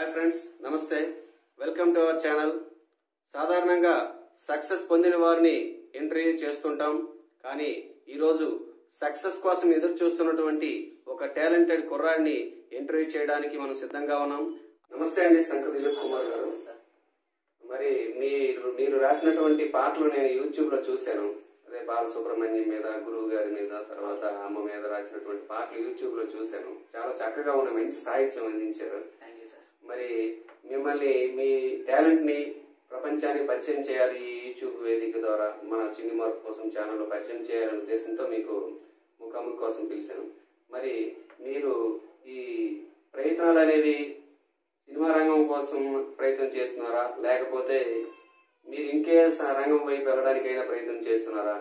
Hi friends నమస్తే. Welcome to our channel సాధారణంగా success పొందిన వారిని ఇంటర్వ్యూ చేస్తుంటాం. కానీ ఈరోజు సక్సెస్ కోసం ఎదురు చూస్తున్నటువంటి ఒక టాలెంటెడ్ కుర్రాడిని ఇంటర్వ్యూ చేయడానికి మనం సిద్ధంగా ఉన్నాం. నమస్తే అండి శంకర్ దిలీప్ కుమార్ గారు. మరి మీరు మీరు రాసినటువంటి పాటలు నేను యూట్యూబ్లో చూశాను. అదే బాలసుబ్రహ్మణ్యం మీద గురువు గారి మీద తర్వాత అమ్మ మీద రాసినటువంటి పాటలు యూట్యూబ్లో చూశాను. చాలా చక్కగా ఉన్న మంచి సాహిత్యం అందించారు. మరి మిమ్మల్ని మీ టాలెంట్ని పరిచయం చేయాలి ఈ యూట్యూబ్ వేదిక ద్వారా మన చిన్ని మార్పు కోసం ఛానల్ పరిచయం చేయాలనే ఉద్దేశంతో మీకు ముఖాముఖి కోసం పిలిచాను. మరి మీరు ఈ ప్రయత్నాలు అనేవి సినిమా రంగం కోసం ప్రయత్నం చేస్తున్నారా? లేకపోతే మీరు ఇంకే రంగం వైపు వెళ్ళడానికైనా ప్రయత్నం చేస్తున్నారా?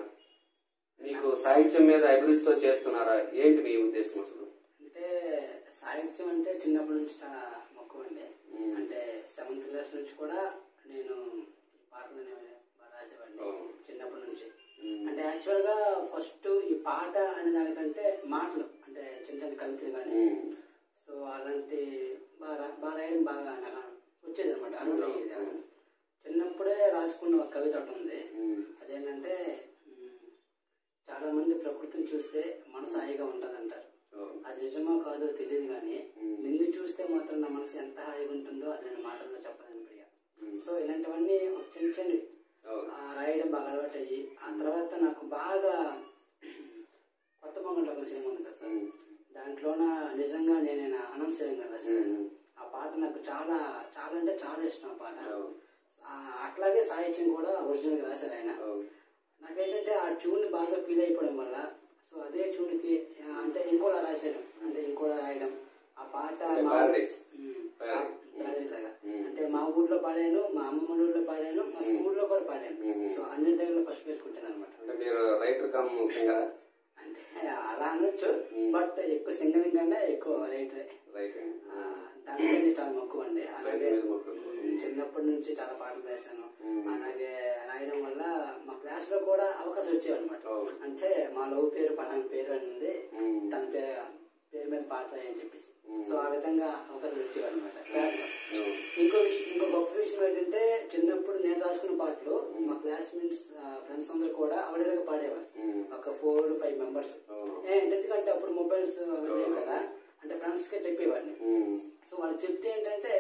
మీకు సాహిత్యం మీద అభిరుచితో చేస్తున్నారా? ఏంటి మీ ఉద్దేశం అసలు? అంటే సాహిత్యం అంటే చిన్నప్పటి నుంచి చాలా సెవెంత్ క్లాస్ నుంచి కూడా నేను పాటలు అనేవి బాగా రాసేవాడిని. చిన్నప్పటి నుంచి. అంటే యాక్చువల్గా ఫస్ట్ ఈ పాట అనే దానికంటే మాటలు అంటే చిన్న చిన్న కవితలు కానీ. సో అలాంటి బాగా రాయడం బాగా నాకు వచ్చేది అనమాట చిన్నప్పుడే రాసుకున్న ఒక కవిత ఒకటి ఉంది. అదేంటంటే చాలా మంది ప్రకృతిని చూస్తే మనసు హాయిగా ఉంటదంటారు ఓ. అది నిజమో కాదో తెలియదు కానీ. నిన్ను చూస్తే మాత్రం నా మనసు ఎంత హాయిగా ఉంటుందో అది నేను మాటల్లో చెప్పలేను ప్రియ. సో ఇలాంటివన్నీ ఒక చిన్న చిన్న ఓ. రాయడం బాగా అలవాటు అయ్యి ఆ తర్వాత నాకు బాగా కొత్త పొంగల్ ఒక సినిమా ఉంది కదా సార్. దాంట్లోన నిజంగా నేను అనంత శ్రీరంగా రాశాను ఆ పాట నాకు చాలా చాలా అంటే చాలా ఇష్టం ఆ పాట అట్లాగే సాహిత్యం కూడా ఒరిజినల్గా రాశారు ఆయన. నాకేంటంటే ఆ ట్యూన్ బాగా ఫీల్ అయిపోవడం వల్ల సో అదే ట్యూన్కి ఆ, అంటే ఇంకోలా రాసేయడం అంటే ఇంకోలా రాయడం ఆ పాట అంటే మా parodies. ఉమ్, Parody. parody లాగా. ఉమ్. అంటే మా ఊర్లో పాడాను మా అమ్మమ్మ ఊర్లో పాడాను మా స్కూల్లో కూడా పాడాను. ఉమ్. సో అన్ని దగ్గర ఫస్ట్ పెట్టుకుంటాను అనమాట మీరు రైటర్ కమ్ సింగర్ అంటే అలా అనొచ్చు. బట్ ఎక్కువ సింగరింగ్ కన్నా ఎక్కువ రైటరే దాని మీద చాలా మక్కువ అండి. అలాగే చిన్నప్పటి నుంచి చాలా పాటలు ఉమ్. అలాగే రాయడం వల్ల మా క్లాస్లో కూడా అవకాశం వచ్చేవి అనమాట ఓ. అంటే మా లవ్ పేరు పలానా పేరు అని ఉంది. తన పేరు పేరు మీద పాట రాయని చెప్పేసి. సో ఆ విధంగా అవకాశం వచ్చేవి అనమాట క్లాస్లో. ఇంకో విషయం ఇంకో గొప్ప విషయం ఏంటంటే చిన్నప్పుడు నేను రాసుకున్న పాటలు మా క్లాస్మేట్స్ ఫ్రెండ్స్ అందరూ కూడా అవడేలాగా పాడేవారు. ఒక ఫోర్ ఫైవ్ మెంబర్స్. ఎందుకంటే అప్పుడు మొబైల్స్ కదా అంటే ఫ్రెండ్స్ కే చెప్పేవాడిని. సో వాళ్ళు చెప్తే ఏంటంటే.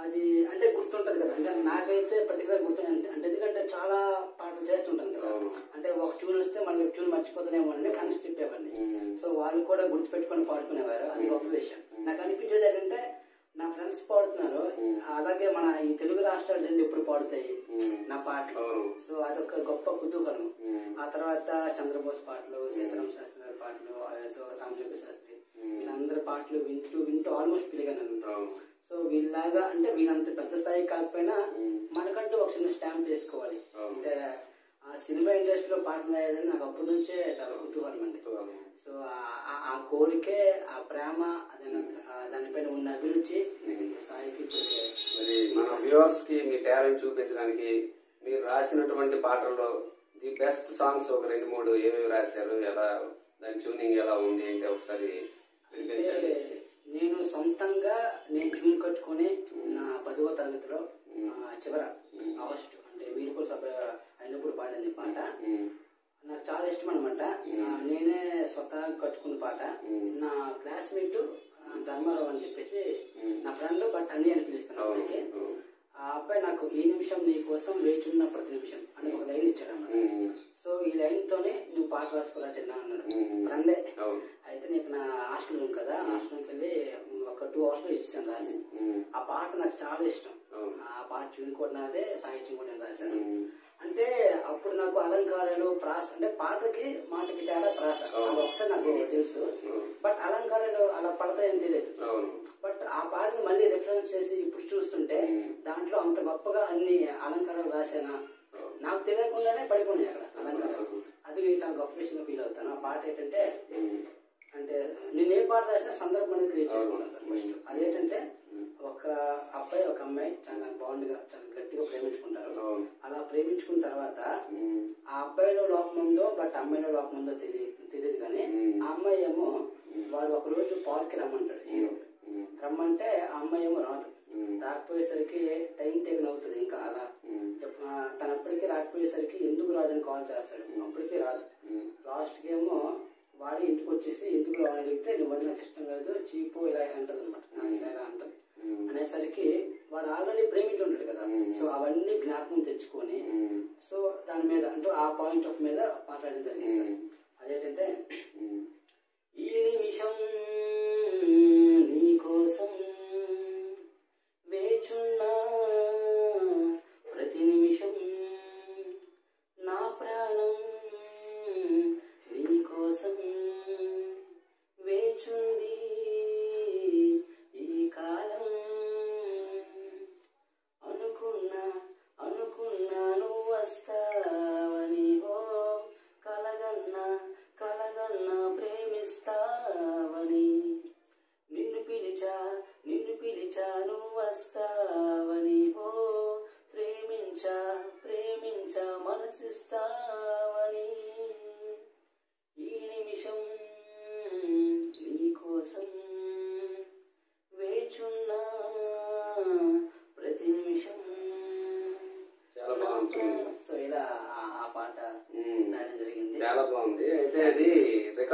అది అంటే గుర్తుంటది కదా. అంటే నాకైతే పర్టికులర్ గుర్తుంది అంటే ఎందుకంటే చాలా పాటలు చేస్తుంటాను కదా. అంటే ఒక ట్యూన్ వస్తే మళ్ళీ ట్యూన్ మర్చిపోతానేమో అని ఫ్రెండ్స్ చెప్పేవాడిని. సో వాళ్ళు కూడా గుర్తు పెట్టుకొని పాడుకునేవారు. అది గొప్ప విషయం. నాకు అనిపించేది ఏంటంటే నా ఫ్రెండ్స్ పాడుతున్నారు. అలాగే మన ఈ తెలుగు రాష్ట్రాలు రెండు ఎప్పుడు పాడుతాయి. నా పాటలు. సో అదొక గొప్ప కుతూహలం. ఆ తర్వాత చంద్రబోస్ పాటలు సీతారామ శాస్త్రి గారి పాటలు సో రామజోగ శాస్త్రి. వీళ్ళందరి పాటలు వింటూ వింటూ ఆల్మోస్ట్ పెరిగాను. సో వీళ్ళలాగా అంటే వీళ్ళంత పెద్ద స్థాయి కాకపోయినా. మనకంటూ ఒక చిన్న స్టాంప్ వేసుకోవాలి. అవును. అంటే ఆ సినిమా ఇండస్ట్రీలో పాటలు రాయాలని నాకు అప్పటి నుంచే చాలా కుతూహలం అండి. సో ఆ- కోరికే ఆ ప్రేమ దానిపైన ఉన్న అభిరుచి నాకు ఇంత స్థాయికి మరి మన వ్యూవర్స్కి మీ టాలెంట్ చూపించడానికి మీరు రాసినటువంటి పాటల్లో ది బెస్ట్ సాంగ్స్ ఒక రెండు మూడు ఏమేమి రాశారు? ఎలా దాని ట్యూనింగ్ ఎలా ఉంది? ఏంటి? ఒకసారి వినిపించండి. అంటే నేను సొంతంగా నేను ట్యూన్ కట్టుకొని నా పదవ తరగతిలో చివర లాస్ట్ అంటే వీడుకోలు సభ అయినప్పుడు పాడింది పాట. నాకు చాలా ఇష్టం అనమాట నేనే స్వతహా కట్టుకున్న పాట నా క్లాస్మేట్ ధర్మారావు అని చెప్పేసి నా ఫ్రెండ్ బట్ అన్ని అని పిలుస్తాను అవును. అబ్బాయికి. అవును. ఆ అబ్బాయి నాకు ఈ నిమిషం నీ కోసం వేచున్న ప్రతి నిమిషం అని ఒక లైన్ ఇచ్చాడు అన్నమాట. సో ఈ లైన్ తోనే నువ్వు పాట రాసుకోరా చిన్న అన్నాడు. అవును. అయితే నీకు నా హాస్టల్ రూమ్ కదా హాస్టల్కి వెళ్ళి ఒక టూ అవర్స్లో ఇచ్చాను రాసి. ఆ పాట నాకు చాలా ఇష్టం. ఆ పాట కూడా నాదే సాహిత్యం కూడా నేను రాశాను. అంటే అప్పుడు నాకు అలంకారాలు ప్రాస అంటే పాటకి మాటకి తేడా ప్రాస. అది ఒక్కటే నాకు తెలుసు. బట్ అలంకారాలు అలా పడతాయని తెలియదు. బట్ ఆ పాటని మళ్ళీ రిఫరెన్స్ చేసి ఇప్పుడు చూస్తుంటే దాంట్లో అంత గొప్పగా అన్ని అలంకారాలు రాశానా? నాకు తెలియకుండానే పడిపోయినాయి అక్కడ అలంకారాలు అది నేను చాలా గొప్ప విషయంగా ఫీల్ అవుతాను. ఆ పాట ఏంటంటే. అంటే నేను ఏ పాట రాసినా సందర్భం అనేది క్రియేట్ చేసుకున్నాను సార్ ఫస్ట్ అదేంటంటే ఒక అబ్బాయి ఒక అమ్మాయి చాలా బాండ్గా చాలా గట్టిగా ప్రేమించుకుంటారు. అలా ప్రేమించుకున్న తర్వాత. ఆ అబ్బాయిలో లోపం ఉందో బట్ అమ్మాయిలో లోపం ఉందో తెలియదు తెలియదు కానీ ఆ అమ్మాయి ఏమో వాడు ఒక రోజు పార్క్ రమ్మంటాడు. రమ్మంటే ఆ అమ్మాయి ఏమో రాదు. టైం టేకన్ అవుతుంది ఇంకా అలా. తను అప్పటికే రాకపోయేసరికి ఎందుకు రాదని కాల్ చేస్తాడు. అప్పటికే రాదు. ఉమ్, లాస్ట్కి ఏమో వాడి ఇంటికి వచ్చేసి ఎందుకు రావని అడిగితే నువ్వు నాకు ఇష్టం లేదు చీపు ఇలా అంటది అనమాట ఇలా ఇలా అంటది. అనేసరికి వాడు ఆల్రెడీ ప్రేమించి ఉంటాడు కదా సో అవన్నీ జ్ఞాపకం తెచ్చుకొని సో దాని మీద అంటే ఆ పాయింట్ ఆఫ్ మీద మాట్లాడడం జరిగింది సార్. అదేంటంటే ఈ నిమిషం నీ కోసం వేచున్నా ప్రతి నిమిషం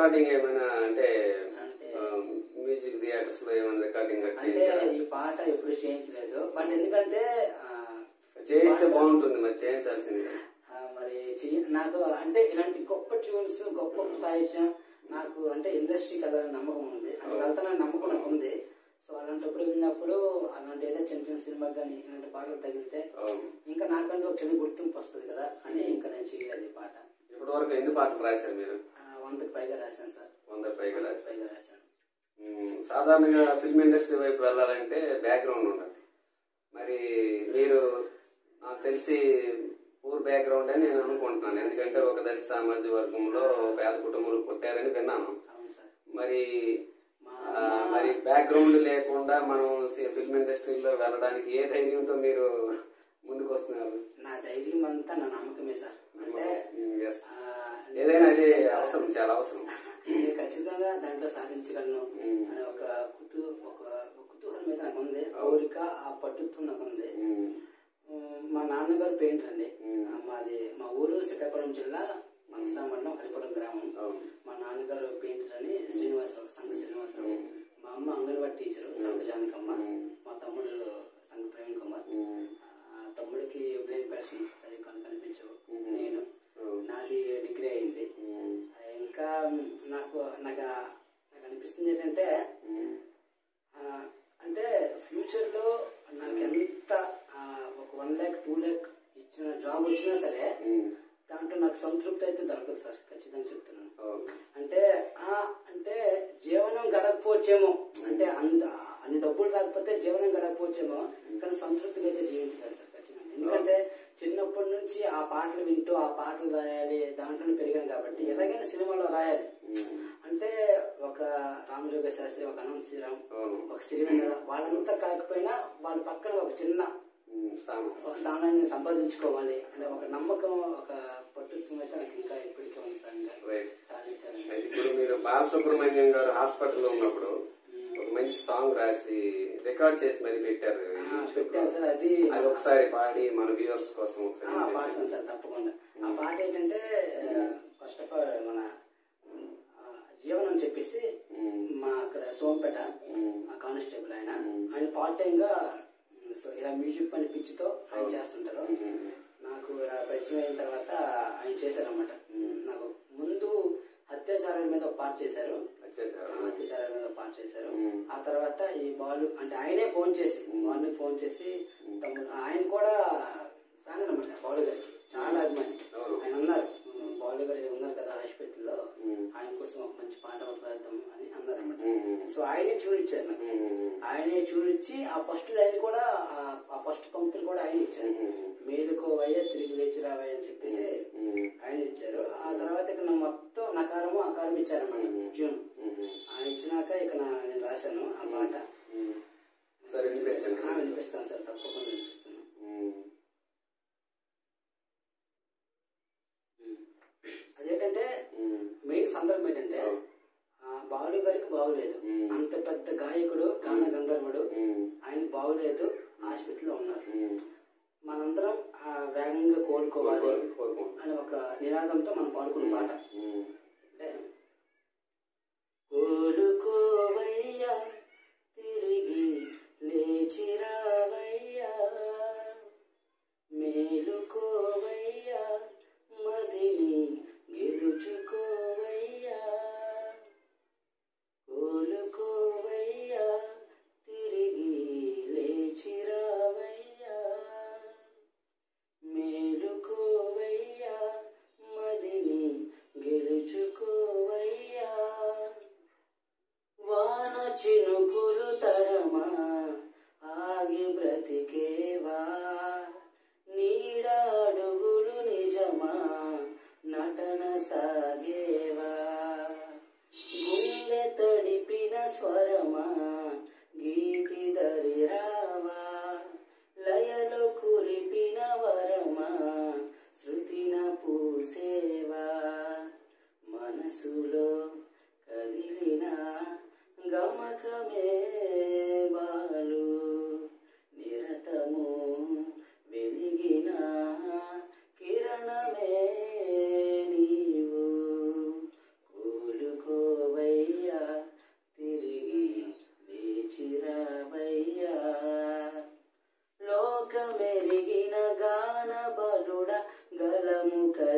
రికార్డింగ్ ఏమైనా అంటే మ్యూజిక్ థియేటర్స్లో ఏమైనా రికార్డింగ్ అంటే ఈ పాట ఎప్పుడు చేయించలేదు. బట్ ఎందుకంటే చేయిస్తే బాగుంటుంది మరి చేయించాల్సింది. మరి నాకు అంటే ఇలాంటి గొప్ప ట్యూన్స్ గొప్ప సాహిత్యం నాకు అంటే ఇండస్ట్రీకి వెళ్ళాలని నమ్మకం ఉంది. అంటే వెళ్తానని నమ్మకం నాకు ఉంది. సో అలాంటప్పుడు విన్నప్పుడు అలాంటి ఏదో చిన్న చిన్న సినిమా కానీ ఇలాంటి పాటలు తగిలితే అవును. ఇంకా నాకంటూ ఒక చిన్న గుర్తింపు వస్తుంది కదా అని ఇంకా నేను చేయలేదు పాట. ఇప్పటి వరకు ఎన్ని పాటలు రాశారు మీరు? వందకు పైగా రాశాను సార్. వంద పైగా పైగా రాశాను. సాధారణంగా ఫిల్మ్ ఇండస్ట్రీ వైపు వెళ్ళాలంటే బ్యాక్గ్రౌండ్ ఉండాలి. మరి మీరు నాకు తెలిసి పూర్ బ్యాక్గ్రౌండ్ అని నేను అనుకుంటున్నాను. ఎందుకంటే ఒక దళిత సామాజిక వర్గంలో పేద కుటుంబంలో పుట్టారని విన్నాను. మరి మరి బ్యాక్గ్రౌండ్ లేకుండా మనం ఫిల్మ్ ఇండస్ట్రీలో వెళ్ళడానికి ఏ ధైర్యంతో మీరు ముందుకు వస్తున్నారు నా ధైర్యం అంతా నా నమ్మకమే సార్. అంటే ఏదైనా అవసరం చాలా అవసరం. నేను ఖచ్చితంగా దాంట్లో సాధించగలను. అనే ఒక కుతూ ఒక కుతూహలం మీద నాకు ఉంది. కోరిక ఆ పట్టుత్వం నాకు ఉంది. మా నాన్నగారు పెయింటర్ అండి. మాది మా ఊరు శ్రీకాకుళం జిల్లా మనసా మండలం హరిపురం గ్రామం. మా నాన్నగారు పెయింటర్ అని శ్రీనివాసరావు సంఘ శ్రీనివాసరావు. మా అమ్మ అంగన్వాడీ టీచర్ సంఘ జానకమ్మ. మా తమ్ముడు సంఘ ప్రవీణ్ కుమార్. తమ్ముడికి బ్రెయిన్ ప్యాషన్ సరిగ్గా కనిపించవు. నేను నాది డిగ్రీ అయింది. ఇంకా నాకు నాకు నాకు అనిపిస్తుంది ఏంటంటే అంటే ఫ్యూచర్లో నాకు ఎంత ఒక వన్ ల్యాక్ టూ ల్యాక్ ఇచ్చిన జాబ్ వచ్చినా సరే దాంట్లో నాకు సంతృప్తి అయితే దొరకదు సార్ ఖచ్చితంగా చెప్తున్నాను. అంటే ఆ అంటే జీవనం గడకపోవచ్చేమో అంటే అంత అన్ని డబ్బులు రాకపోతే జీవనం గడకపోవచ్చేమో కానీ సంతృప్తిగా అయితే జీవించలేదు సార్ ఖచ్చితంగా. ఎందుకంటే చిన్నప్పటి నుంచి ఆ పాటలు వింటూ ఆ పాటలు రాయాలి దాంట్లోనే పెరిగాను కాబట్టి ఎలాగైనా సినిమాలో రాయాలి. అంటే ఒక రామజోగ శాస్త్రి ఒక అనంత్ శ్రీరామ్. ఒక సిరివెన్నెల వాళ్ళంతా కాకపోయినా వాళ్ళ పక్కన ఒక చిన్న ఒక స్థానాన్ని సంపాదించుకోవాలి అనే ఒక నమ్మకం ఒక పట్టుత్వం అయితే నాకు ఇంకా ఇప్పటికీ ఉంది అయితే ఇప్పుడు మీరు బాలసుబ్రహ్మణ్యం గారు హాస్పిటల్లో ఉన్నప్పుడు మంచి సాంగ్ రాసి రికార్డ్ చేసి మరి పెట్టారు. పెట్టాను సార్ అది అది ఒకసారి పాడి మన వ్యూవర్స్ కోసం. పాడతాను సార్ తప్పకుండా. ఆ పాట ఏంటంటే ఫస్ట్ ఆఫ్ ఆల్ మన జీవనం చెప్పేసి మా అక్కడ సోంపేట మా కానిస్టేబుల్ ఆయన. ఆయన పార్ట్ టైం గా సో ఇలా మ్యూజిక్ పని పిచ్చితో ఆయన చేస్తుంటారు. నాకు ఇలా పరిచయం అయిన తర్వాత ఆయన చేశారన్నమాట. నాకు ముందు అత్యాచారాల మీద ఒక పాట చేశారు. అత్యాచారాల మీద. పాట చేశారు. ఆ తర్వాత ఈ బాలు అంటే ఆయనే ఫోన్ చేసి బాలుకి ఫోన్ చేసి తమ్ముడు ఆయన కూడా ఫ్యాన్ అనమాట బాలు గారికి చాలా అభిమాని. ఆయన అన్నారు "ఉమ్, బాలు గారు ఉన్నారు కదా హాస్పిటల్లో ఉమ్. ఆయన కోసం ఒక మంచి పాట రాద్దాం అని అన్నారన్నమాట. సో ఆయనే ఇచ్చారు నాకు. ఆయనే ఇచ్చి ఆ ఫస్ట్ లైన్ కూడా ఆ- ఫస్ట్ పంక్తులు కూడా ఆయన ఇచ్చారు. మేలుకోవయ్య తిరిగి లేచి రావయ్య అని చెప్పేసి ఆయన ఇచ్చారు. ఆ తర్వాత ఇక నా మొత్తం నకారము అకారం ఇచ్చారన్నమాట. ట్యూన్. ఆయన ఇచ్చినాక ఇక నేను రాశాను ఆ పాట. వినిపిస్తాను సార్. తప్పకుండా వినిపిస్తాను. మెయిన్ సందర్భం ఏంటంటే ఆ, బాలు గారికి బాగులేదు. అంత పెద్ద గాయకుడు గాన గంధర్వుడు ఆయన బాగులేదు హాస్పిటల్లో ఉన్నారు. కోలుకోవాలి కోరుకుంటున్నాం అని ఒక నినాదంతో మనం పాడుకున్న పాట. కోలుకోవయ్యా తిరిగి లేచిరావయ్యా మేలుకోవయ్యా మదిని గెలుచుకోవయ్యా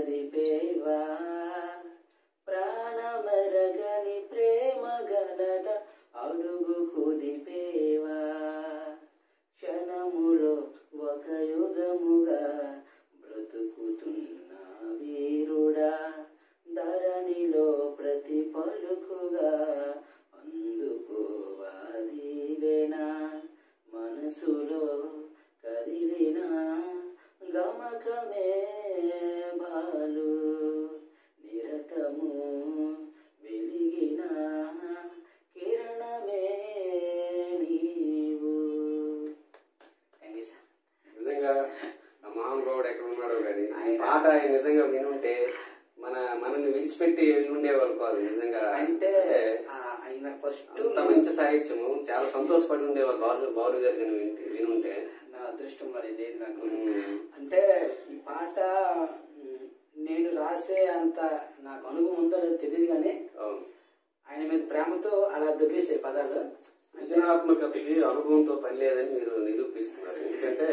కదిపేవా ప్రాణమరగని ప్రేమ గలద అడుగు కుదిపేవా. క్షణములో ఒక యుగముగా బ్రతుకుతున్న వీరుడా ధరణిలో ప్రతి పలుకుగా అందుకోవా మనసులో కదిలిన గమకమే ఈ పాట ఆయన నిజంగా వినుంటే మన మనల్ని విడిచిపెట్టి వెళ్ళి ఉండేవాళ్ళు కాదు నిజంగా. అంటే ఆ, ఆయన ఫస్ట్ మంచి సాహిత్యము చాలా సంతోషపడి ఉండేవాళ్ళు బాలు బాలు గారు వినుంటే. నా అదృష్టం మరి లేదు నాకు. అంటే ఈ పాట నేను రాసే అంత నాకు అనుభవం ఉందో తెలియదు కానీ ఆయన మీద ప్రేమతో అలా దొరికేసే పదాలు. సృజనాత్మకతకి అనుభవంతో పని లేదని మీరు నిరూపిస్తున్నారు. ఎందుకంటే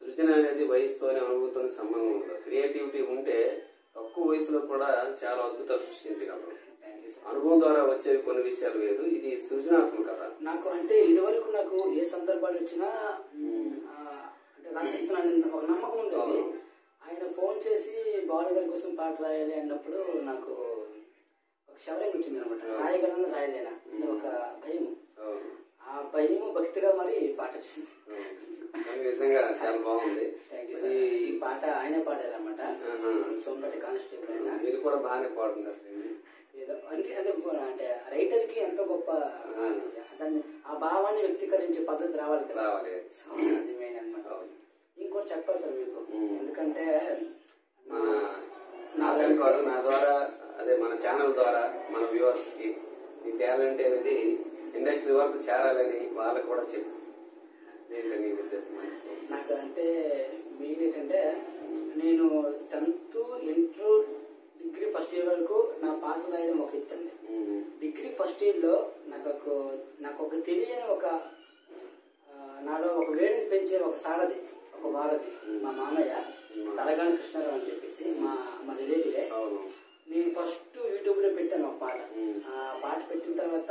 సృజన అనేది వయసుతోనే అనుభవంతోనే సంబంధం ఉండదు. క్రియేటివిటీ ఉంటే తక్కువ వయసులో కూడా చాలా అద్భుతాలు సృష్టించగలరు. అనుభవం ద్వారా వచ్చేవి కొన్ని విషయాలు వేరు. ఇది సృజనాత్మకత నాకు అంటే ఇదివరకు నాకు ఏ సందర్భాలు వచ్చినా అంటే రాసిస్తున్నాను ఒక నమ్మకం ఉండేది. అవును. ఆయన ఫోన్ చేసి బాలు గారి కోసం పాట రాయాలి అన్నప్పుడు నాకు ఒక శవరం వచ్చింది అనమాట రాయగలను రాయలేనా? ఒక భయం. ఆ భయము భక్తిగా మరి పాట వచ్చింది. నిజంగా చాలా బాగుంది. ఈ పాట ఆయనే పాడారన్నమాట. ఆహా. సోంపేట కానిస్టేబుల్ ఆయన మీరు కూడా బాగానే పాడుతున్నారు. ఏదో అంటే అంటే అంటే రైటర్కి ఎంతో గొప్ప దాన్ని ఆ భావాన్ని వ్యక్తీకరించే పద్ధతి రావాలి కదా. రావాలి. అది మెయిన్ అనమాట. ఇంకోటి చెప్పాలి సార్ మీకు. ఎందుకంటే మన నాకని కాదు నా ద్వారా అదే మన ఛానల్ ద్వారా మన వ్యూవర్స్కి ఈ టాలెంట్ అనేది ఇండస్ట్రీ వరకు చేరాలని వాళ్ళకి కూడా చెప్పు నాకు అంటే మెయిన్ ఏంటంటే నేను tenth inter degree first year వరకు నా పాటలు రాయడం ఒక ఉమ్. డిగ్రీ ఫస్ట్ ఇయర్లో నాకు నాకు ఒక తెలియని ఒక నాలో ఒక వేడిని పెంచే ఒక సారథి ఒక వారధి మా మామయ్య తలగాని కృష్ణారావు అని చెప్పేసి మా మా రిలేటివే. నేను ఫస్ట్ యూట్యూబ్లో పెట్టాను ఒక పాట. ఆ పాట పెట్టిన తర్వాత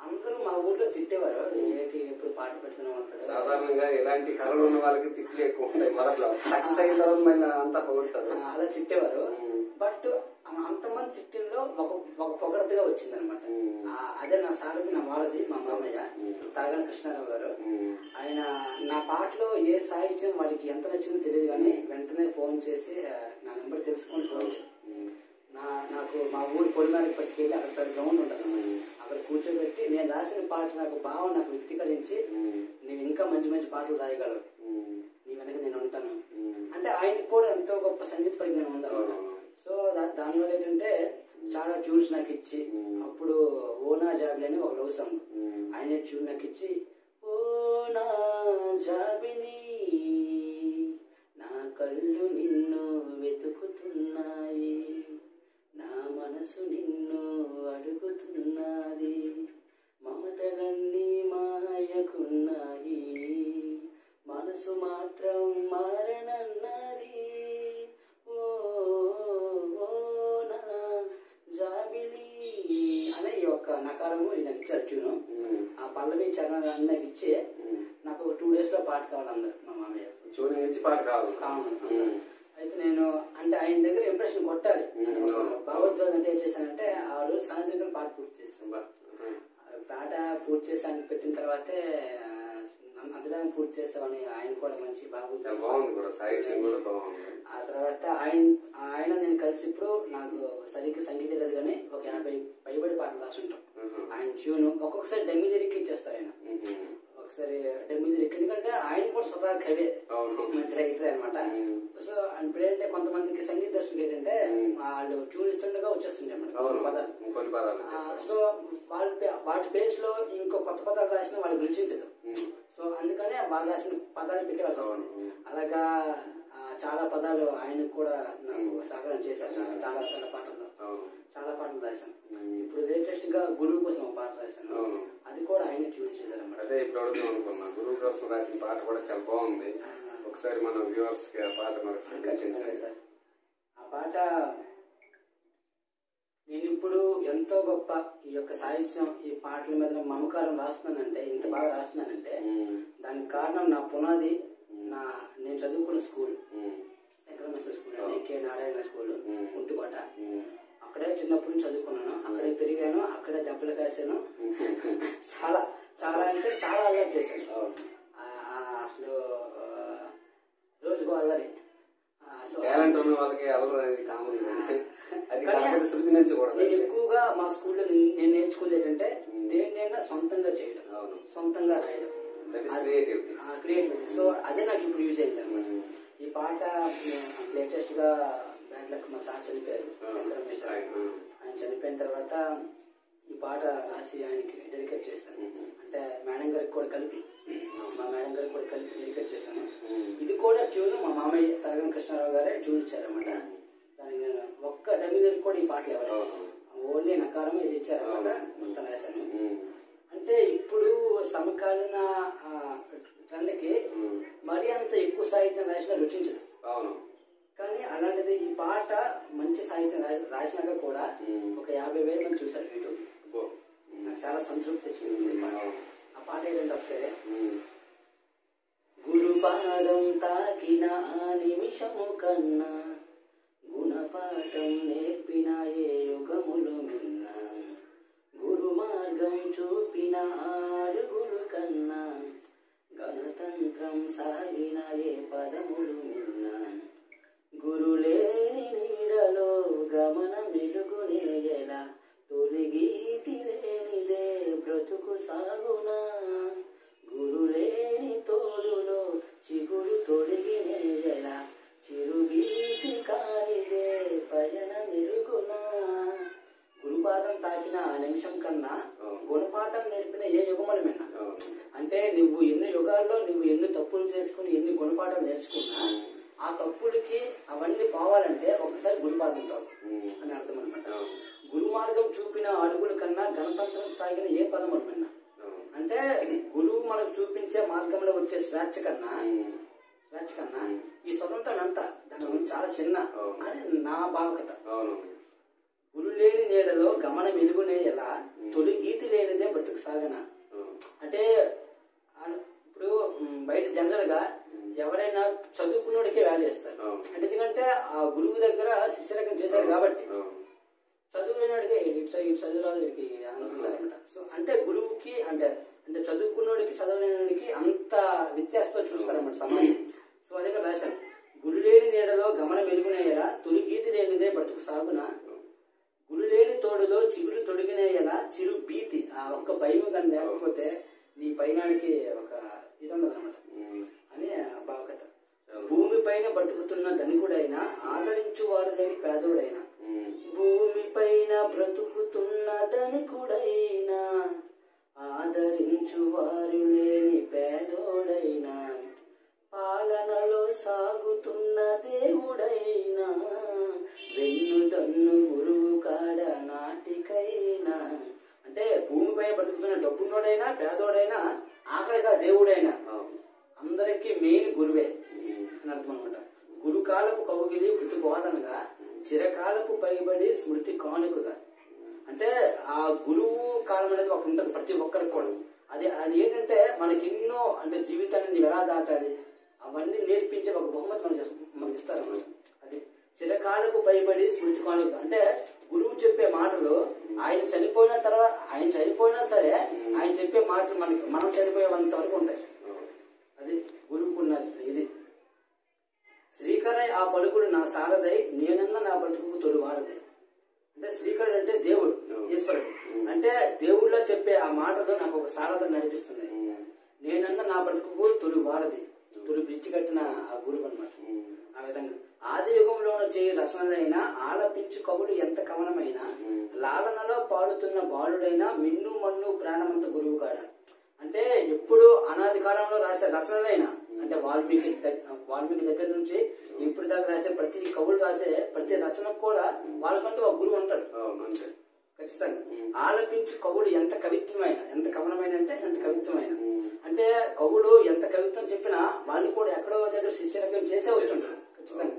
అందరూ మా ఊర్లో తిట్టేవారు. ఏంటి ఎప్పుడు పాట పెట్టుకుని ఉంటాడు సాధారణంగా ఇలాంటి కళలు ఉన్న వాళ్ళకి తిట్లు ఎక్కువ ఉంటాయి మొదట్లో సక్సెస్ అయిన అంతా పొగుడతారు. అలా తిట్టేవారు. బట్ అంతమంది తిట్టిల్లో ఒక ఒక పొగడతగా వచ్చింది అనమాట. అదే నా సారథి నా వారధి మా మామయ్య మ్మ్. తలగాని కృష్ణారావు గారు. ఆయన నా పాటలో ఏ సాహిత్యం వాడికి ఎంత నచ్చిందో తెలియదు కానీ వెంటనే ఫోన్ చేసి నా నెంబర్ తెలుసుకొని ఫోన్ నాకు మా ఊరి పొలిమేరకు పట్టుకెళ్ళి అక్కడ పెద్ద గ్రౌండ్ ఉంటుంది మ్మ్. అక్కడ కూర్చోబెట్టి నేను రాసిన పాట నాకు భావం నాకు వ్యక్తీకరించి. నేను ఇంకా మంచి మంచి పాటలు రాయగలవు ఉమ్. నీ వెనక నేను ఉంటాను. అంటే ఆయనకు కూడా ఎంతో గొప్ప సంగీత పరిజ్ఞానం ఉందన్నమాట. సో దానివల్ల ఏంటంటే చాలా ట్యూన్స్ నాకు ఇచ్చి. అప్పుడు ఓనా జాబిలి అని ఒక లవ్ సాంగ్. ఆయన ట్యూన్ నాకు ఇచ్చి ఓ నా జాబిని నా కళ్ళు నిన్ను మనసు నిన్ను అడుగుతున్నది. మమతలన్నీ మాయకున్నాయి. మనసు మాత్రం మారనన్నది. ఓ నా జాబిలి. అనే ఈ నకారము నాకు ఇచ్చారు ఆ పల్లవి చరణాలు అన్నీ నాకు ఇచ్చే నాకు ఒక టూ డేస్లో పాట కావాలి అన్నారు మా మామయ్య. చూడ పాట కావాలి. కావాలి. అయితే నేను అంటే ఆయన దగ్గర ఇంప్రెషన్ కొట్టాలి. ఎంత ఏం చేశానంటే ఆ రోజు సాయంత్రం పాట పూర్తి చేస్తాను. పాట పూర్తి చేసాను పెట్టిన తర్వాతే అంతగా పూర్తి చేసామని ఆయన కూడా మంచి బాగుంది ఆ తర్వాత ఆయన ఆయన నేను కలిసి ఇప్పుడు నాకు సరిగ్గా సంగీతం లేదు కానీ ఒక యాభై పైబడి పాటలు రాసుంటాం. ఉహు. ఆయన ట్యూన్ ఒక్కొక్కసారి డమ్మి దిరికి ఇచ్చేస్తారు ఆయన. ఒకసారి డమ్మి దిరికి ఎందుకంటే ఆయన కూడా స్వతహా కవే. మంచి రైటర్ అనమాట. సో ఇప్పుడేంటే కొంతమందికి సంగీత దర్శకులు ఏంటంటే వాళ్ళు వచ్చేస్తుంటాయి అన్నమాట. అవును. పదాలు. సో వాళ్ళ పే- వాటి బేస్లో ఇంకో కొత్త పదాలు రాసిన వాళ్ళకి రుచించదు. సో అందుకనే వాళ్ళు రాసిన పదాలు పెట్టేవాల్సి వస్తుంది అలాగా ఆ, చాలా పదాలు ఆయనకు కూడా నాకు సహకారం చేశారు. చాలా చాలా పాటల్లో. చాలా పాటలు రాశాను. గా గురువు కోసం పాట రాశాను. అది కూడా ఆయన ట్యూన్ చేశారు అన్నమాట అదే ఇప్పుడు అడుగుదాం అనుకున్నా గురువు కోసం రాసిన పాట కూడా చాలా బాగుంది ఒకసారి మన వ్యూవర్స్కి ఆ పాట. సార్ ఆ పాట నేను ఇప్పుడు ఎంతో గొప్ప ఈ యొక్క సాహిత్యం ఈ పాటల మీద మమకారం రాస్తున్నానంటే ఇంత బాగా రాస్తున్నానంటే. దానికి కారణం నా పునాది నా నేను చదువుకున్న school. Shankarameshwara school K Narayana school. Kuntukota. అక్కడే చిన్నప్పటి నుంచి చదువుకున్నాను. అక్కడే పెరిగాను అక్కడే దెబ్బలు కాసాను చాలా చాలా అంటే చాలా అల్లరి చేశాను. అసలు రోజుకో అల్లరి. టాలెంట్ ఉన్న వాళ్ళకి అల్లరి అనేది కామన్ అది కానీ నేను ఎక్కువగా మా స్కూల్లో నేను నేర్చుకునేది ఏంటంటే దేన్నైనా సొంతంగా చేయడం. సొంతంగా రాయడం. క్రియేటివిటీ క్రియేటివిటీ సో అదే నాకు ఇప్పుడు యూజ్ అయింది అనమాట ఈ పాట లేటెస్ట్గా బ్యాండ్లకు మా సార్ చనిపోయారు. శంకరమేశ్వర ఆయన చనిపోయిన తర్వాత ఈ పాట రాసి ఆయనకి డెడికేట్ చేశాను. అంటే మేడం గారికి కూడా కలిపి మా మేడం గారికి కూడా కలిపి డెడికేట్ చేశాను. ఇది కూడా ట్యూన్ మా మామయ్య తరగం కృష్ణారావు గారే ట్యూన్ ఇచ్చారన్నమాట. దానికి నేను ఒక్క డమ్మి దగ్గర కూడా ఈ పాటలు ఎవరు ఓన్లీ నకారం ఇది ఇచ్చారన్నమాట. మొత్తం రాశాను. అంటే ఇప్పుడు సమకాలీన ట్రెండ్కి మరీ అంత ఎక్కువ సాహిత్యం రాసినా రుచించదు. అవును. కానీ అలాంటిది ఈ పాట మంచి సాహిత్యం రాసినాక కూడా. ఒక యాభై వేల మంది చూశారు యూట్యూబ్. నాకు చాలా సంతృప్తి తెచ్చింది ఆ పాట ఏంటంటే ఒకసారి. గురుపాదం తాకిన ఆ నిమిషము కన్నా గుణపాఠం నేర్పిన ఏ యుగములు మిన్న గురు మార్గం చూపిన ఆ అడుగులు కన్నా గణతంత్రం సాగిన ఏ పదములు మిన్న Guru చదువుకున్నోడికే వాల్యూ ఇస్తారు. అంటే ఎందుకంటే ఆ గురువు దగ్గర శిష్యరకం చేశాడు కాబట్టి. చదువులేనాడికి ఇటు చదువు చదువురాదు వీడికి అనుకుంటారనమాట సో అంటే గురువుకి అంటే అంటే చదువుకున్నోడికి చదవలేనివాడికి అంత వ్యత్యాసంతో చూస్తారన్నమాట సమాజం. సో అదే రాశాను గురు లేని నీడలో గమన వెలుగునేయలా తొలి గీతి లేనిదే బ్రతుకు సాగున? గురు లేని తోడులో చిగురు తొడిగినేయలా చిరు భీతి ఆ ఒక్క భయం కానీ లేకపోతే నీ పైనానికి ఒక ఇది ఉండదు అనమాట. అని భావకథ. భూమిపైన బ్రతుకుతున్న ధనికుడైనా ఆదరించు వారులేని పేదోడైనా భూమి భూమిపైన బ్రతుకుతున్న ధనికుడైనా ఆదరించు వారు లేని పేదోడైనా పాలనలో సాగుతున్న దేవుడైనా వెన్నుదన్ను గురువు కాడ నాటికైనా. అంటే భూమిపై బ్రతుకుతున్న డబ్బున్నోడైనా పేదోడైనా ఆఖరిగా దేవుడైనా అవును అందరికీ మెయిన్ గురువే ఉమ్. అని అర్థం అనమాట గురుకాలపు కవుగిలి మృతి బోధనగా చిరకాలపు పైబడి స్మృతి కానుకగా. అంటే ఆ గురువు కాలం అనేది ఒకటి ఉంటుంది ప్రతి ఒక్కరికి కూడా. అది అది ఏంటంటే మనకి ఎన్నో అంటే జీవితాన్ని ఎలా దాటాలి అవన్నీ నేర్పించే ఒక బహుమతి మనకి మనకి ఇస్తారు మనం అది చిరకాలకు పైబడి స్మృతి కానుక అంటే గురువు చెప్పే మాటలు ఆయన చనిపోయిన తర్వాత ఆయన చనిపోయినా సరే ఆయన చెప్పే మాటలు మనకి మనం చనిపోయేంత వరకు ఉంటాయి. అది గురువుకున్నది ఇది. శ్రీకరై ఆ పలుకుడు నా సారదై నేనన్న నా బతుకు తొలి వాడదే అంటే శ్రీకరుడు అంటే దేవుడు ఈశ్వరుడు. అంటే దేవుళ్ళో చెప్పే ఆ మాటలు నాకు ఒక సారథం నడిపిస్తుంది నేనన్న నా బ్రతుకు తొలి వాడది తొలి బ్రిడ్జి కట్టిన ఆ గురువు అనమాట ఆ విధంగా ఆది యుగంలో చేయి రచనలైన ఆలపించు కవుడు ఎంత కవనమైన లాలనలో పాడుతున్న బాలుడైన మిన్ను మన్ను ప్రాణమంత గురువు కాడ అంటే అనాది కాలంలో రాసే రచనలైన అంటే వాల్మీకి వాల్మీకి దగ్గర నుంచి ఇప్పుడు దాకా రాసే ప్రతి కవులు రాసే ప్రతి రచనకు కూడా వాళ్ళకంటూ ఒక గురువు ఉంటాడు. ఖచ్చితంగా. ఆలపించు కవుడు ఎంత కవిత్వమైన ఎంత కవనమైన అంటే ఎంత కవిత్వమైన అంటే కవుడు ఎంత కవిత్వం చెప్పినా వాళ్ళు కూడా ఎక్కడో దగ్గర శిష్యరకం చేసే వచ్చుంటారు. ఖచ్చితంగా.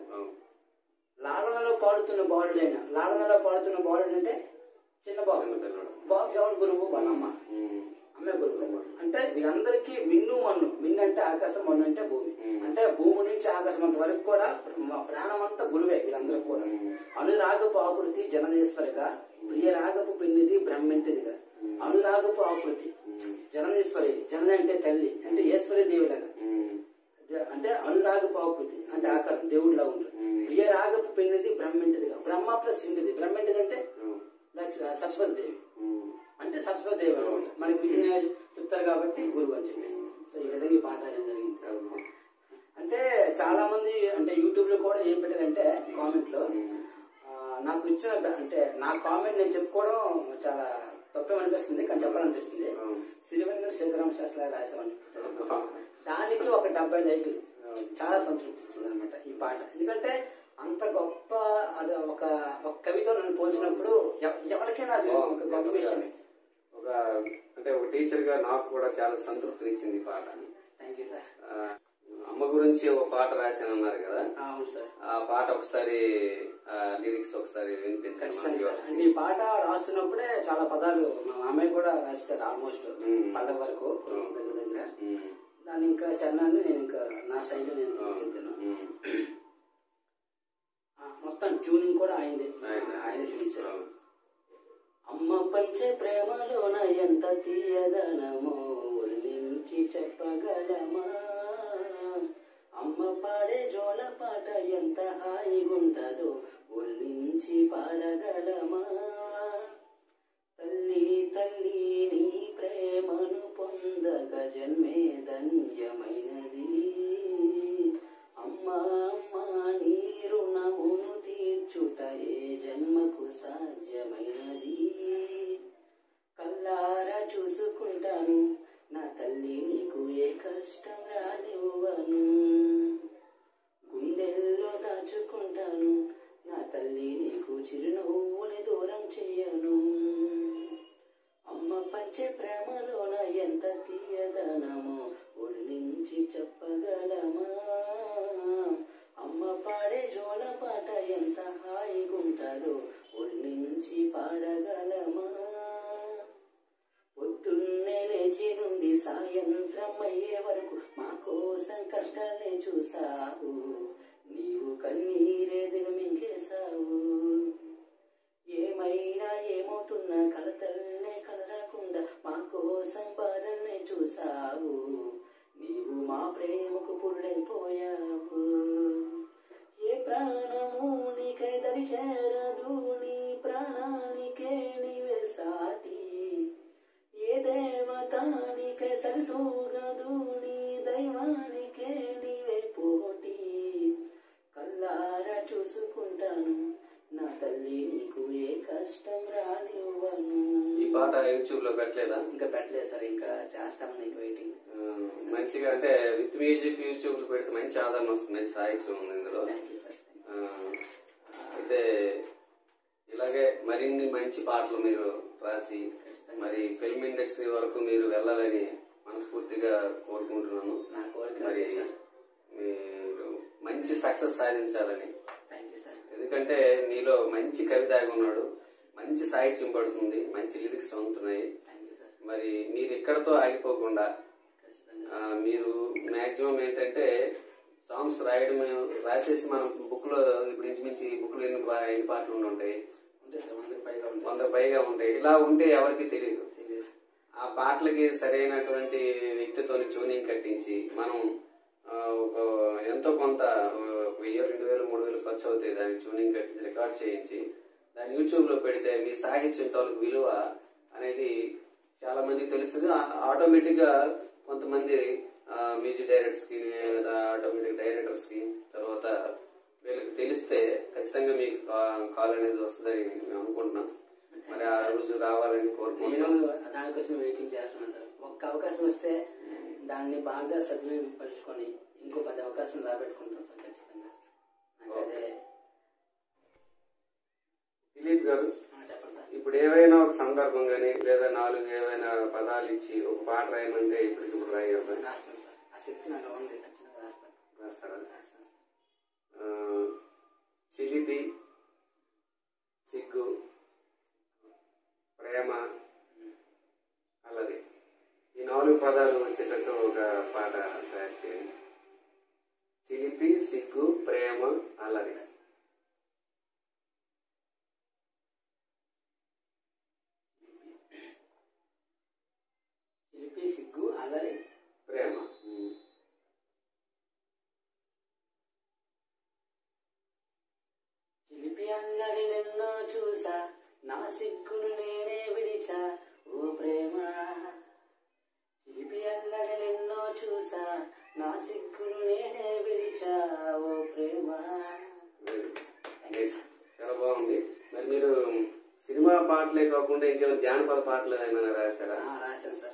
లాలనలో పాడుతున్న బాలుడైన లాలనలో పాడుతున్న బాలుడు అంటే చిన్న బాబు. బాబు ఎవరు గురువు? వాళ్ళ అమ్మే గురువు అంటే వీరందరికీ మిన్ను మన్ను. మిన్ను అంటే ఆకాశం మన్ను అంటే భూమి. అంటే భూమి నుంచి ఆకాశం అంత వరకు కూడా ప్రాణం అంతా గురువే వీళ్ళందరూ కూడా. అనురాగపు ఆకృతి జనదేశ్వరిగా ప్రియ రాగపు పెన్నిది బ్రహ్మింటిదిగా. అనురాగపు ఆకృతి జనదేశ్వరి జనది అంటే తల్లి అంటే ఈశ్వరి దేవులాగా ఉమ్. అంటే అనురాగపు ఆకృతి అంటే ఆకారం దేవుడిలా ఉంటుంది మ్మ్. ప్రియ రాగపు పెన్నిది బ్రహ్మింటిదిగా. బ్రహ్మ ప్లస్ ఇంటిది. బ్రహ్మింటిది అంటే సరస్వతి దేవి. అంటే సరస్వతి మనకి విజయ చెప్తారు కాబట్టి గురువు అని చెప్పేసి. సో ఈ విధంగా ఈ పాట అనేది జరిగింది. అంటే చాలా మంది అంటే యూట్యూబ్లో కూడా ఏం పెట్టారంటే కామెంట్లో నాకు ఇచ్చిన అంటే నా కామెంట్ నేను చెప్పుకోవడం చాలా తప్పేమనిపిస్తుంది కానీ చెప్పాలనిపిస్తుంది. అవును. సిరివెంకట శేఖరామ శాస్త్రి గారు రాసామని దానికి ఒక డెబ్బై లైకులు. చాలా సంతృప్తి ఇచ్చింది అనమాట ఈ పాట. ఎందుకంటే అంత గొప్ప అది ఒక ఒక కవితో నన్ను పోల్చినప్పుడు ఎవరికైనా అది ఒక గొప్ప విషయమే. ఒక అంటే ఒక టీచర్గా నాకు కూడా చాలా సంతృప్తి ఇచ్చింది పాట థ్యాంక్ యూ సార్ అమ్మ గురించి ఒక పాట రాశాను అన్నారు కదా? అవును సార్ ఆ పాట ఒకసారి లిరిక్స్ ఒకసారి వినిపించండి ఈ పాట రాస్తున్నప్పుడే చాలా పదాలు మా అమ్మాయి కూడా రాస్తారు ఆల్మోస్ట్. పల్లె వరకు దగ్గర దగ్గర ఉమ్. దాని ఇంకా చరణాన్ని నేను ఇంకా నా శైలి నేను మొత్తం ట్యూనింగ్ కూడా అయింది. ఆయన చూపించారు. పంచే ప్రేమలోన ఎంత తీయదనమో నుంచి చెప్పగలమా? అమ్మ పాడే జోల పాట ఎంత హాయిగుంటదో ఒళ్ళించి పాడగలమా? తల్లి తల్లి నీ ప్రేమను పొందక జన్మే ధన్యమైనది. అమ్మా అమ్మ నీ రుణమును తీర్చుట ఏ జన్మకు సాధ్యమైనది? కల్లారా చూసుకుంటాను నా తల్లి నీకు ఏ కష్టం రానివ్వను. గుండెల్లో దాచుకుంటాను నా తల్లి నీకు చిరునవ్వుని దూరం చెయ్యను అమ్మ పంచే ప్రేమలోన ఎంత తీయదనమో నుంచి చెప్పగలమా? అమ్మ పాడే జోల పాట ఎంత హాయిగుంటదో ఒళ్ళించి పాడగలమా? పొద్దున్నే లేచి నుండి సాయంత్రం అయ్యే వరకు మా కోసం కష్టాలే చూసావు. మరిన్ని మంచి పాటలు మీరు రాసి మరి ఫిల్మ్ ఇండస్ట్రీ వరకు మీరు వెళ్ళాలని మనస్ఫూర్తిగా కోరుకుంటున్నాను. మరి మీరు మంచి సక్సెస్ సాధించాలని. ఎందుకంటే నీలో మంచి కవి దాగి ఉన్నాడు. మంచి సాహిత్యం పడుతుంది. మంచి లిరిక్స్ ఉంటున్నాయి థ్యాంక్ యూ సార్. మరి మీరు ఇక్కడతో ఆగిపోకుండా మీరు మాక్సిమం ఏంటంటే సాంగ్స్ రాయడం రాసేసి మనం బుక్లో ఇప్పుడు ఇంచుమించి బుక్లో ఎన్ని ఎన్ని పాటలు ఉంటాయి పైగా ఉంటాయి వంద పైగా ఉంటాయి. ఇలా ఉంటే ఎవరికి తెలియదు ఆ పాటలకి సరైనటువంటి వ్యక్తితో ట్యూనింగ్ కట్టించి మనం ఒక ఎంతో కొంత వెయ్యి రెండు వేలు మూడు వేలు ఖర్చు అవుతాయి దానికి ట్యూనింగ్ కట్టించి రికార్డ్ చేయించి. దాన్ని యూట్యూబ్లో పెడితే మీ సాహిత్యం తాలూకు విలువ అనేది చాలా మందికి తెలుస్తుంది. ఆటోమేటిక్గా కొంతమంది మ్యూజిక్ డైరెక్టర్స్కి ఆటోమేటిక్ డైరెక్టర్స్కి తర్వాత ఖచ్చితంగా మీకు కాల్ అనేది వస్తుందని మేము అనుకుంటున్నాం మరి ఆ రోజు రావాలని నేను కోరుకుంటున్నాం దానికోసం వెయిటింగ్ చేస్తున్నాను సార్. ఒక్క అవకాశం వస్తే దాన్ని బాగా సద్వినియోగపరుచుకొని ఇంకో పది అవకాశం రాబెట్టుకుంటాం సార్ ఖచ్చితంగా. దిలీప్ గారు ఆ, చెప్పండి సార్. ఇప్పుడు ఏవైనా ఒక సందర్భం గానీ లేదా నాలుగు ఏవైనా పదాలు ఇచ్చి ఒక పాట రాయమంటే ఇప్పటికిప్పుడు రాయగలరా రాస్తాను సార్. ఆ శక్తి నాకు ఉంది ఖచ్చితంగా రాస్తాను రాస్తారా? రాస్తాను ఆ, చిలిపి సిగ్గు ప్రేమ అల్లది ఈ నాలుగు పదాలు వచ్చేటట్టు ఒక పాట తయారు చేయండి. చిలిపి సిగ్గు ప్రేమ అల్లరి చిలిపి సిగ్గు అల్లరి ప్రేమ చిలిపి అల్లరి నిన్నో చూసా నా సిగ్గును నేనే విడిచా ఓ ప్రేమ. చిలిపి అల్లరి నిన్నో చూసా నా సిగ్గును నేనే విడిచా ఓ ప్రేమ. చాలా బాగుంది. మరి మీరు సినిమా పాటలే కాకుండా ఇంకేమైనా జానపద పాటలు ఏమైనా రాశారా? రాశాను సార్.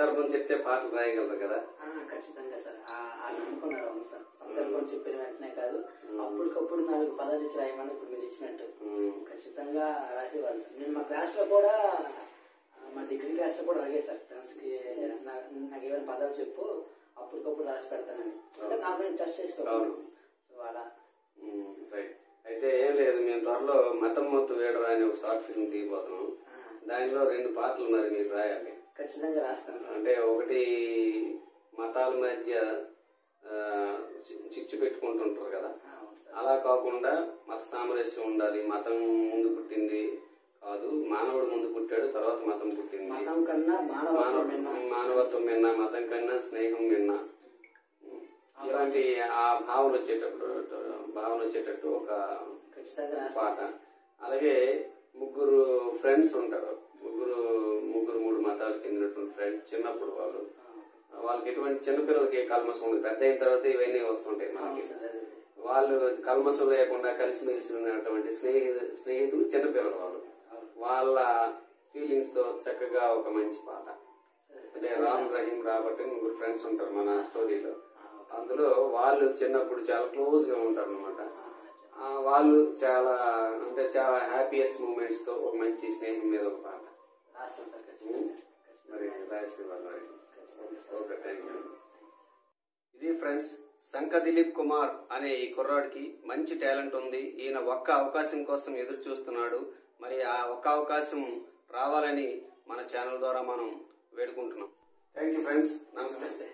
సందర్భం చెప్తే పాటలు రాయగలరు కదా? ఖచ్చితంగా సార్. అనుకున్నారు అవును సార్. సందర్భం చెప్పిన వెంటనే కాదు అప్పటికప్పుడు నాలుగు పదాలు ఇచ్చి రాయమని ఇప్పుడు మీరు ఇచ్చినట్టు. ఖచ్చితంగా రాసేవాళ్ళు సార్. నేను మా క్లాస్లో కూడా మా డిగ్రీ క్లాస్లో కూడా అడిగే సార్. ఫ్రెండ్స్కి నాకు ఏమైనా పదాలు చెప్పు అప్పటికప్పుడు రాసి పెడతానని. అంటే నా పైన టెస్ట్ చేసుకోవాలి. సో అలా. రైట్ అయితే ఏం లేదు మేము త్వరలో మతం మొత్తు వేడరా అని ఒక షార్ట్ ఫిల్మ్ తీయబోతున్నాం. దానిలో రెండు పాటలు మరి ఖచ్చితంగా రాస్తాను అంటే ఒకటి మతాల మధ్య చిచ్చు పెట్టుకుంటుంటారు కదా. అలా కాకుండా మత సామరస్యం ఉండాలి. మతం ముందు పుట్టింది కాదు మానవుడు ముందు పుట్టాడు తర్వాత మతం పుట్టింది. మతం కన్నా మానవత్వం మానవ మిన్న. మానవత్వం మిన్న మతం కన్నా స్నేహం మిన్న. ఇలాంటి ఆ భావన వచ్చేటప్పుడు భావన వచ్చేటట్టు ఒక పాట. అలాగే ముగ్గురు ఫ్రెండ్స్ ఉంటారు. ముగ్గురు ముగ్గురు మూడు మతాలకు చెందినటువంటి ఫ్రెండ్స్ చిన్నప్పుడు వాళ్ళు. వాళ్ళకి ఎటువంటి చిన్నపిల్లలకి కల్మసం ఉంది పెద్ద అయిన తర్వాత ఇవన్నీ వస్తుంటాయి మనకి. వాళ్ళు కల్మసం లేకుండా కలిసిమెలిసి ఉన్నటువంటి స్నేహితు స్నేహితులు చిన్నపిల్లలు వాళ్ళు. వాళ్ళ ఫీలింగ్స్తో చక్కగా ఒక మంచి పాట. అంటే రామ్ రహీం రాబర్ట్ అని ముగ్గురు ఫ్రెండ్స్ ఉంటారు మన స్టోరీలో. అందులో వాళ్ళు చిన్నప్పుడు చాలా క్లోజ్గా ఉంటారు అనమాట వాళ్ళు చాలా అంటే చాలా హ్యాపీయెస్ట్ మూమెంట్స్తో ఒక మంచి స్నేహం మీద ఒక పాట. మరి రాసి వాళ్ళు ఓకే థ్యాంక్ యూ ఇది ఫ్రెండ్స్ శంక దిలీప్ కుమార్ అనే ఈ కుర్రాడికి మంచి టాలెంట్ ఉంది. ఈయన ఒక్క అవకాశం కోసం ఎదురు చూస్తున్నాడు. మరి ఆ ఒక్క అవకాశం రావాలని మన ఛానల్ ద్వారా మనం వేడుకుంటున్నాం. థ్యాంక్ యూ ఫ్రెండ్స్ నమస్తే.